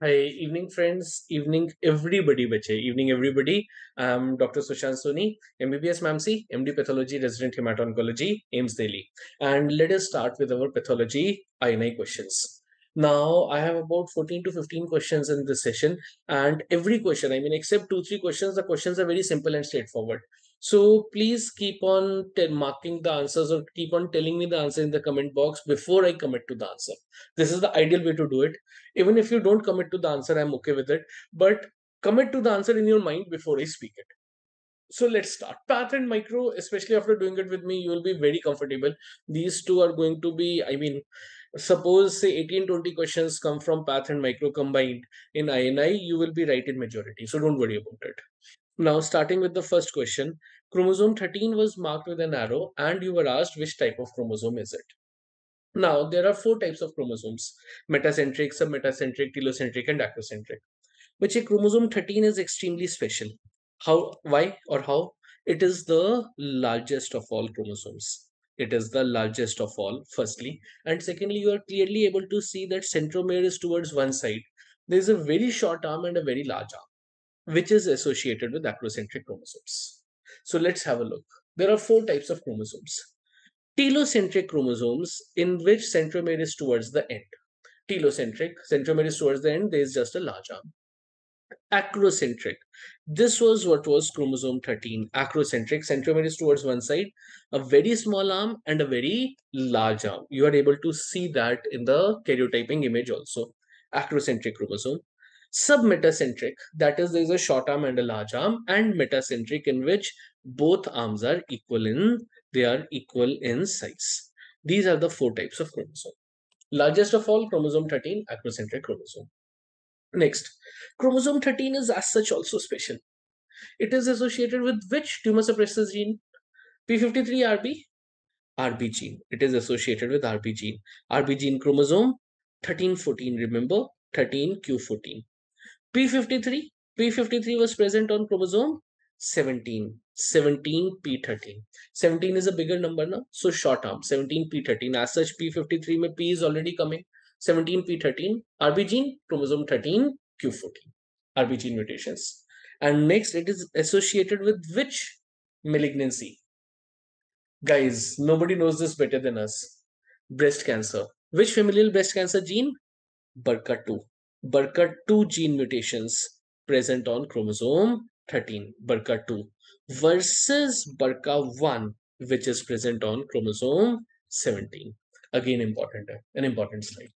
Hi, evening friends, evening everybody, bache, evening everybody. I'm Dr. Sushant Soni, MBBS MAMC, MD Pathology, Resident Hemato-Oncology, AIIMS Delhi. And let us start with our pathology INI questions. Now, I have about 14 to 15 questions in this session, and every question, I mean, except two, three questions, the questions are very simple and straightforward. So please keep on marking the answers or keep on telling me the answer in the comment box before I commit to the answer. This is the ideal way to do it. Even if you don't commit to the answer, I'm okay with it. But commit to the answer in your mind before I speak it. So let's start. Path and micro, especially after doing it with me, you will be very comfortable. These two are going to be, I mean, suppose say 18 20 questions come from path and micro combined in INI, you will be right in majority. So don't worry about it. Now, starting with the first question, chromosome 13 was marked with an arrow, and you were asked which type of chromosome is it. Now, there are four types of chromosomes metacentric, submetacentric, telocentric, and acrocentric. Which a chromosome 13 is extremely special. How, why, or how? It is the largest of all chromosomes. It is the largest of all, firstly. And secondly, you are clearly able to see that centromere is towards one side. There is a very short arm and a very large arm which is associated with acrocentric chromosomes. So let's have a look. There are four types of chromosomes. Telocentric chromosomes in which centromere is towards the end. Telocentric, centromere is towards the end, there is just a large arm. Acrocentric. This was what was chromosome 13. Acrocentric, centromere is towards one side, a very small arm and a very large arm. You are able to see that in the karyotyping image also. Acrocentric chromosome submetacentric that is there is a short arm and a large arm and metacentric in which both arms are equal in they are equal in size. These are the four types of chromosome. Largest of all chromosome 13 acrocentric chromosome. Next chromosome 13 is as such also special. It is associated with which tumor suppressor gene? P53rb rb gene. It is associated with rb gene. Rb gene chromosome 1314 remember? 13q14 P53, P53 was present on chromosome 17, 17P13. 17 is a bigger number now, so short arm, 17P13. As such, P53 mein P is already coming. 17P13, RB gene, chromosome 13, Q14. RB gene mutations. And next, it is associated with which malignancy? Guys, nobody knows this better than us. Breast cancer. Which familial breast cancer gene? BRCA2. BRCA2 gene mutations present on chromosome 13, BRCA2, versus BRCA1, which is present on chromosome 17. Again, important, an important slide.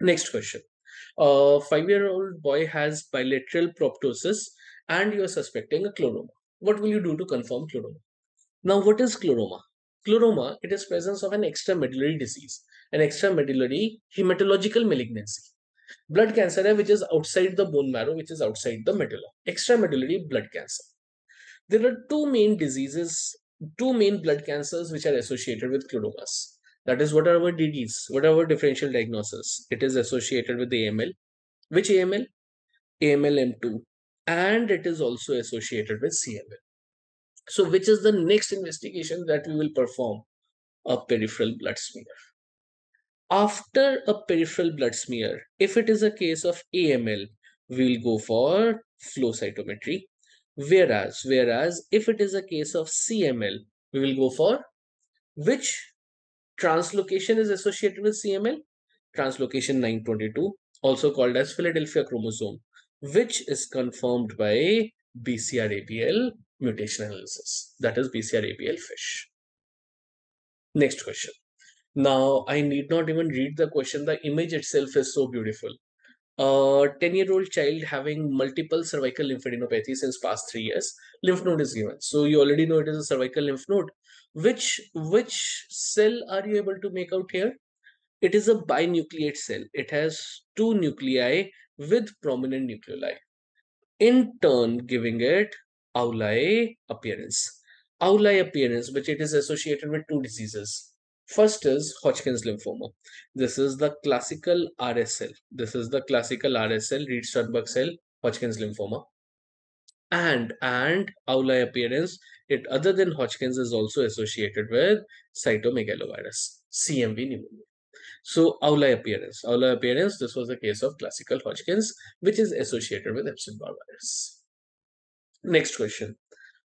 Next question. A five-year-old boy has bilateral proptosis and you're suspecting a chloroma. What will you do to confirm chloroma? Now, what is chloroma? Chloroma, it is presence of an extramedullary disease, an extramedullary hematological malignancy blood cancer which is outside the bone marrow which is outside the medulla extramedullary blood cancer. There are two main diseases two main blood cancers which are associated with chloromas. That is what are our DDs what are our differential diagnosis? It is associated with the AML which AML AML M2 and it is also associated with CML so which is the next investigation that we will perform a peripheral blood smear after a peripheral blood smear, if it is a case of AML, we will go for flow cytometry. Whereas, whereas if it is a case of CML, we will go for which translocation is associated with CML? Translocation 922, also called as Philadelphia chromosome, which is confirmed by BCR-ABL mutation analysis. That is BCR-ABL FISH. Next question. Now, I need not even read the question. The image itself is so beautiful. A 10 year old child having multiple cervical lymphadenopathy since past three years, lymph node is given. So you already know it is a cervical lymph node. Which, which cell are you able to make out here? It is a binucleate cell. It has two nuclei with prominent nucleoli. In turn, giving it owl eye appearance. owl eye appearance, which it is associated with two diseases First is Hodgkin's lymphoma. This is the classical RSL. This is the classical RSL, Reed-Sternberg cell, Hodgkin's lymphoma. And, and owl eye appearance, it other than Hodgkin's is also associated with cytomegalovirus, CMV pneumonia. So owl eye appearance, owl eye appearance, this was a case of classical Hodgkin's, which is associated with Epstein-Barr virus. Next question,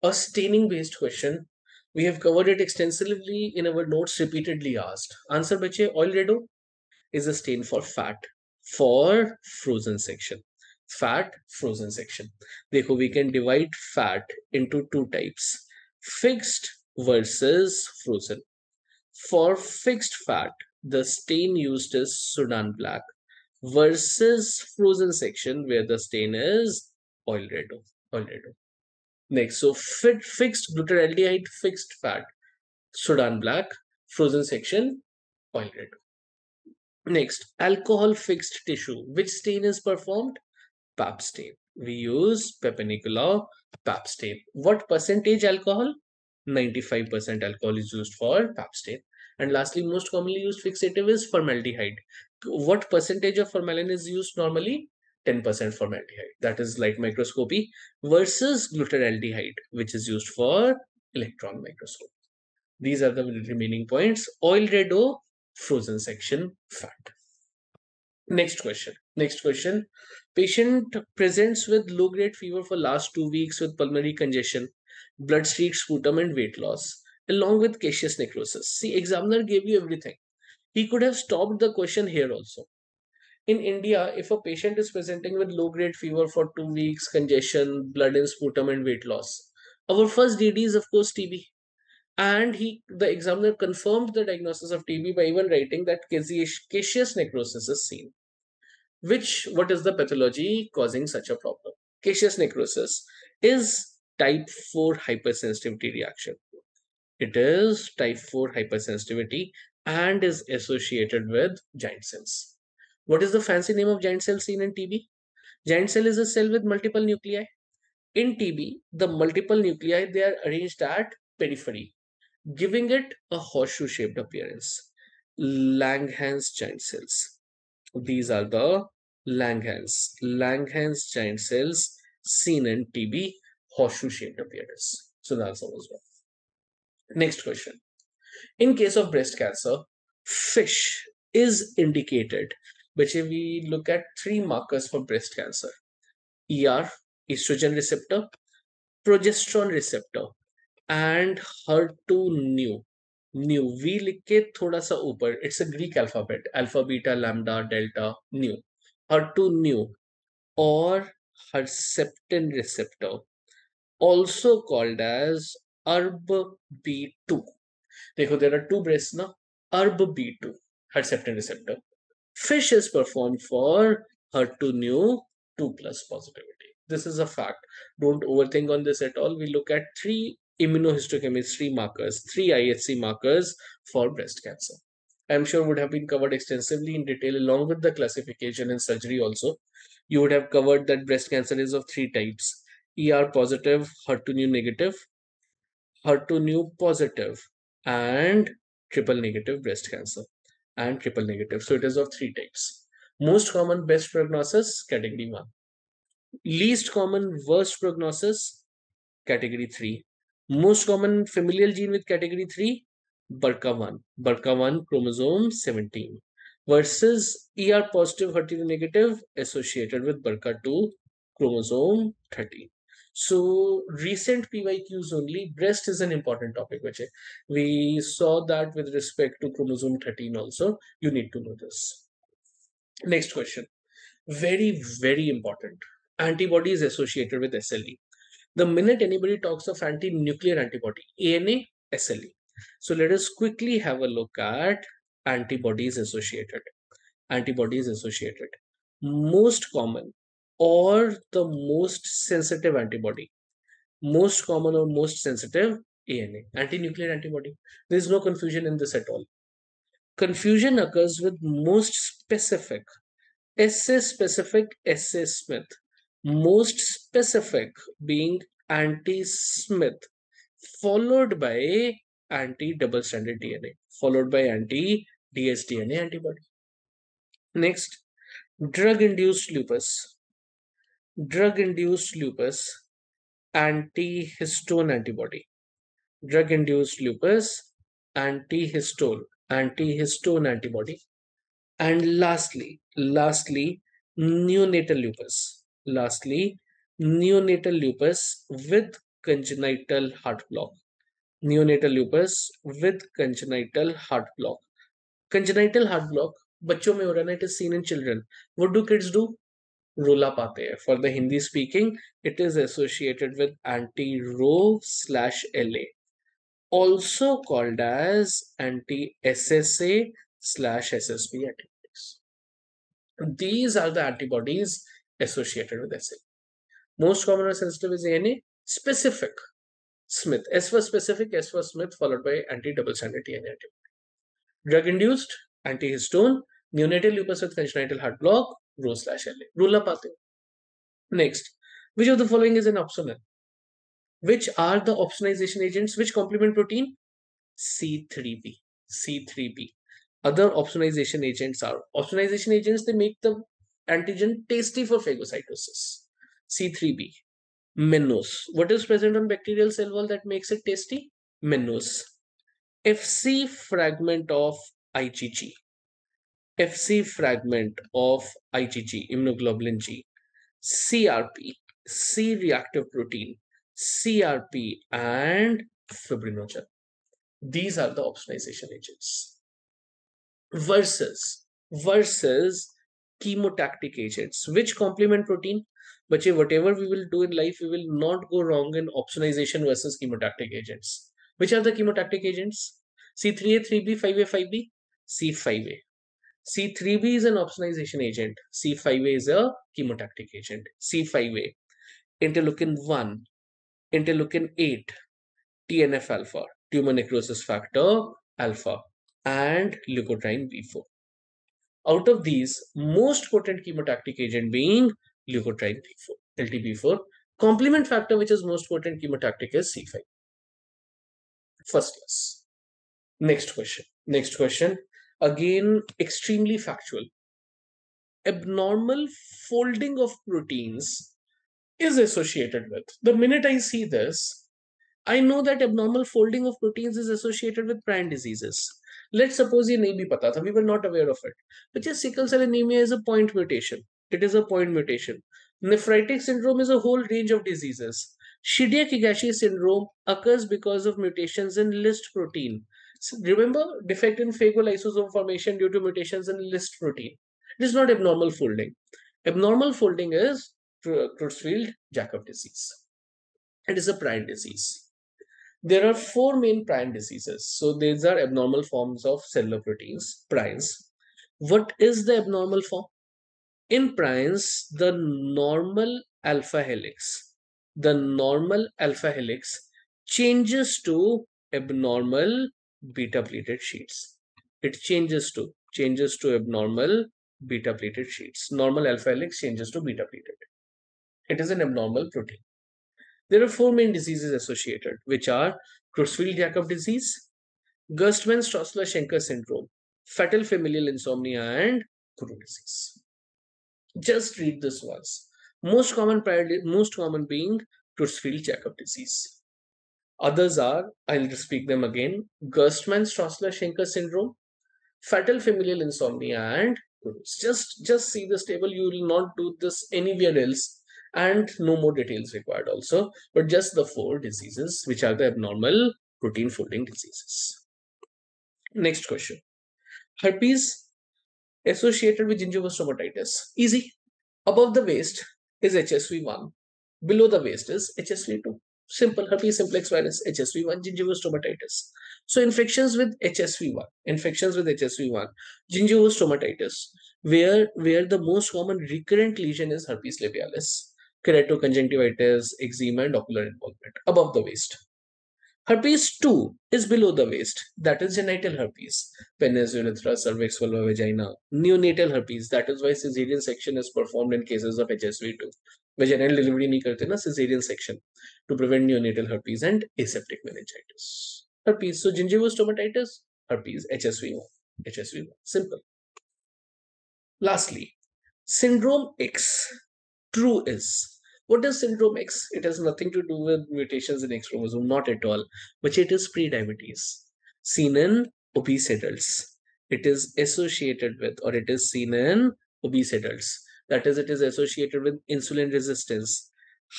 a staining based question. We have covered it extensively in our notes, repeatedly asked. Answer bache, oil red O is a stain for fat for frozen section. Fat frozen section. Dekho, we can divide fat into two types, fixed versus frozen. For fixed fat, the stain used is Sudan black versus frozen section where the stain is oil red. Oil red. Next, so fit, fixed glutaraldehyde, fixed fat, Sudan black, frozen section, oil red. Next, alcohol fixed tissue. Which stain is performed? PAP stain. We use Papanicolaou PAP stain. What percentage alcohol? 95% alcohol is used for PAP stain. And lastly, most commonly used fixative is formaldehyde. What percentage of formalin is used normally? 10% formaldehyde. That is light microscopy versus glutaraldehyde, which is used for electron microscope. These are the remaining points. Oil red O, frozen section fat. Next question. Next question. Patient presents with low grade fever for last two weeks with pulmonary congestion, blood streaked sputum and weight loss along with caseous necrosis. See, examiner gave you everything. He could have stopped the question here also. In India, if a patient is presenting with low grade fever for two weeks, congestion, blood in sputum, and weight loss, our first DD is, of course, TB. And he, the examiner confirmed the diagnosis of TB by even writing that caseous necrosis is seen. Which, what is the pathology causing such a problem? Caseous necrosis is type 4 hypersensitivity reaction. It is type 4 hypersensitivity and is associated with giant cells. What is the fancy name of giant cell seen in TB? Giant cell is a cell with multiple nuclei. In TB, the multiple nuclei, they are arranged at periphery, giving it a horseshoe-shaped appearance. Langhans giant cells. These are the Langhans. Langerhans giant cells seen in TB, horseshoe-shaped appearance. So that's all as well. Next question. In case of breast cancer, FISH is indicated, which we look at three markers for breast cancer ER, estrogen receptor, progesterone receptor, and HER2 neu. New. V likke thoda sa upar. It's a Greek alphabet. Alpha, beta, lambda, delta, new. HER2 neu. Or Herceptin receptor. Also called as ARB B2. Dekho, there are two breasts na. ErbB2. Receptor. FISH is performed for HER2 neu 2 plus positivity. This is a fact. Don't overthink on this at all. We look at three immunohistochemistry markers, three IHC markers for breast cancer. I'm sure would have been covered extensively in detail along with the classification and surgery also. You would have covered that breast cancer is of three types. ER positive, HER2 neu negative, HER2 neu positive, and triple negative breast cancer and triple negative. So it is of three types. Most common best prognosis, category 1. Least common worst prognosis, category 3. Most common familial gene with category 3, BRCA1, BRCA1 chromosome 17 versus ER positive, HER2 negative associated with BRCA2 chromosome 13. So recent PYQs only, breast is an important topic, which we saw that with respect to chromosome 13 also, you need to know this. Next question, very, very important. Antibodies associated with SLE. The minute anybody talks of anti-nuclear antibody, ANA, SLE. So let us quickly have a look at antibodies associated. Antibodies associated. Most common or the most sensitive antibody. Most common or most sensitive ANA, anti-nuclear antibody. There is no confusion in this at all. Confusion occurs with most specific, SA specific SA Smith. Most specific being anti-Smith, followed by anti-double stranded DNA, followed by anti-dsDNA antibody. Next, drug induced lupus antihistone antibody drug induced lupus antihistone antihistone antibody And lastly, lastly, neonatal lupus. Lastly, neonatal lupus with congenital heart block. Neonatal lupus with congenital heart block. Congenital heart block बच्चों में हो रहा है it is seen in children. What do kids do? रोला पाते हैं For the Hindi speaking, it is associated with anti-Rho slash LA, also called as anti-SSA slash SSB antibodies. These are the antibodies associated with SA. Most common or sensitive is ANA, specific Smith. S for specific, S for Smith, followed by anti-double stranded DNA antibody. Drug-induced, antihistone, neonatal lupus with congenital heart block, Ro slash LA. Rule Next, which of the following is an optional? Which are the opsonization agents which complement protein? C3b. C3b. Other opsonization agents are opsonization agents, they make the antigen tasty for phagocytosis. C3b. Mannose. What is present on bacterial cell wall that makes it tasty? Mannose. FC fragment of IgG. FC fragment of IgG, immunoglobulin G. CRP, C reactive protein, CRP, and fibrinogen. These are the opsonization agents. Versus, versus chemotactic agents, which complement protein. But whatever we will do in life, we will not go wrong in opsonization versus chemotactic agents. Which are the chemotactic agents? C3A, 3B, 5A, 5B, C5A. C3B is an opsonization agent. C5A is a chemotactic agent. C5A, interleukin 1, interleukin 8, TNF alpha, tumor necrosis factor alpha, and leukotriene B4. Out of these, most potent chemotactic agent being leukotriene B4, LTB4. Complement factor which is most potent chemotactic is C5. First class. Next question. Next question again extremely factual. Abnormal folding of proteins is associated with. The minute i see this i know that abnormal folding of proteins is associated with prion diseases. Let's suppose ye nahi bhi pata tha we were not aware of it. But yes sickle cell anemia is a point mutation. It is a point mutation. Nephritic syndrome is a whole range of diseases. Chediak-Higashi syndrome occurs because of mutations in LYST protein so remember, defect in phagolysosome formation due to mutations in LYST protein. It is not abnormal folding. Abnormal folding is Creutzfeldt-Jakob disease. It is a prion disease. There are four main prion diseases. So these are abnormal forms of cellular proteins, prions. What is the abnormal form? In prions, the normal alpha helix, the normal alpha helix changes to abnormal beta pleated sheets. It changes to changes to abnormal beta pleated sheets. Normal alpha helix changes to beta pleated. It is an abnormal protein. There are four main diseases associated, which are Creutzfeldt-Jakob disease, Gerstmann-Straussler-Scheinker syndrome, fatal familial insomnia, and Kuru disease. Just read this once. Most common, most common being Creutzfeldt-Jakob disease. Others are, I'll just speak them again, Gerstmann-Straussler-Scheinker syndrome, fatal familial insomnia, and just just see this table. You will not do this anywhere else, and no more details required also. But just the four diseases, which are the abnormal protein folding diseases. Next question: Herpes associated with gingivostomatitis. Easy. Above the waist is HSV1. Below the waist is HSV2 simple herpes simplex virus, HSV1, gingivostomatitis. So infections with HSV1, infections with HSV1, gingivostomatitis, where, where the most common recurrent lesion is herpes labialis, keratoconjunctivitis, eczema, and ocular involvement above the waist. Herpes 2 is below the waist, that is genital herpes, penis, urethra, cervix, vulva, vagina. Neonatal herpes, that is why cesarean section is performed in cases of HSV2 Vaginal delivery नहीं करते ना cesarean section to prevent neonatal herpes and aseptic meningitis. Herpes, so gingivostomatitis, herpes, HSV1, HSV1, simple. Lastly, syndrome X, true is what is syndrome X? It has nothing to do with mutations in X chromosome, not at all. But it is pre-diabetes, seen in obese adults. it is associated with or it is seen in obese adults. that is, it is associated with insulin resistance,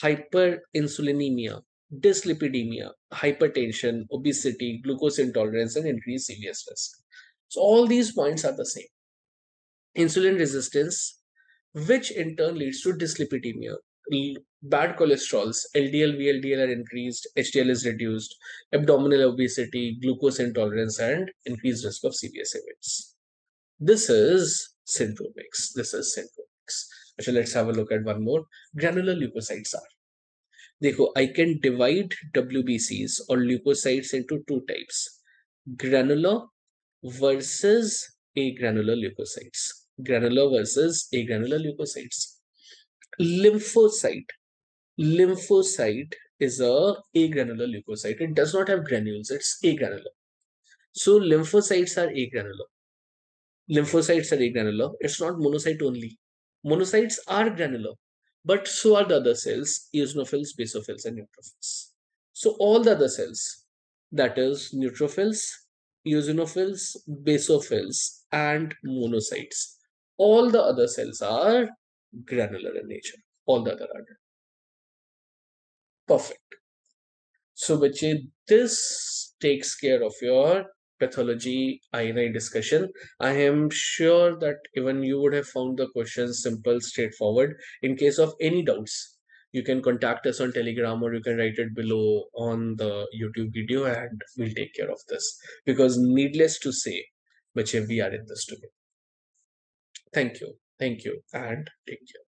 hyperinsulinemia, dyslipidemia, hypertension, obesity, glucose intolerance, and increased CVS risk. So all these points are the same. Insulin resistance, which in turn leads to dyslipidemia. Bad cholesterols, LDL, VLDL are increased, HDL is reduced, abdominal obesity, glucose intolerance, and increased risk of CVS events. This is syndrome X. This is syndrome X. So let's have a look at one more. Granular leukocytes are. देखो I can divide WBCs or leukocytes into two types. Granular versus agranular leukocytes. Granular versus agranular leukocytes. Lymphocyte. Lymphocyte is a agranular leukocyte. It does not have granules. It's agranular. So lymphocytes are agranular. Lymphocytes are agranular. It's not monocyte only. Monocytes are granular, but so are the other cells, eosinophils, basophils, and neutrophils. So all the other cells, that is neutrophils, eosinophils, basophils, and monocytes, all the other cells are granular in nature. All the other are. Perfect. So, Bache, this takes care of your pathology INI discussion. I am sure that even you would have found the questions simple, straightforward. In case of any doubts, you can contact us on Telegram or you can write it below on the YouTube video and we'll take care of this. Because needless to say, Bache, we are in this together. Thank you. Thank you and take care.